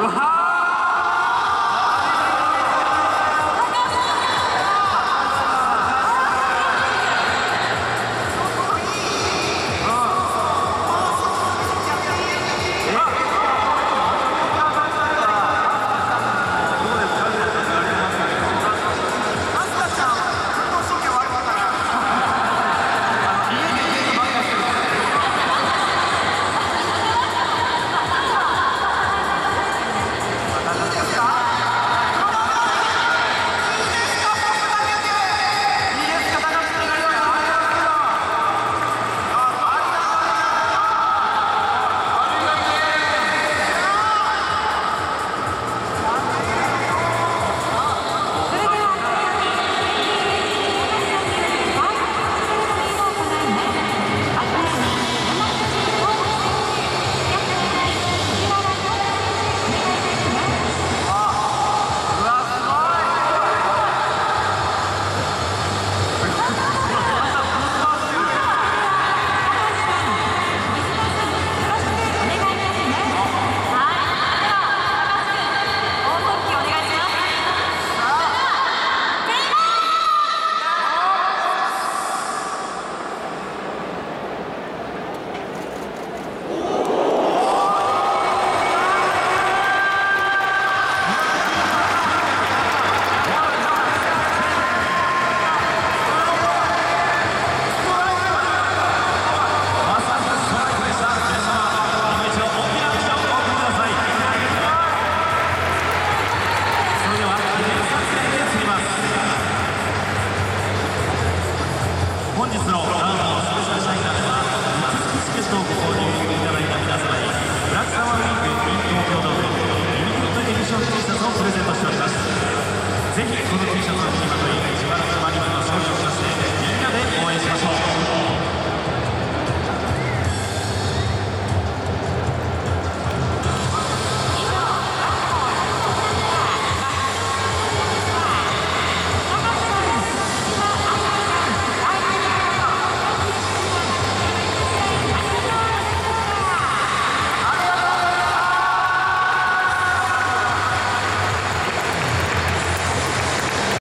Uh-huh.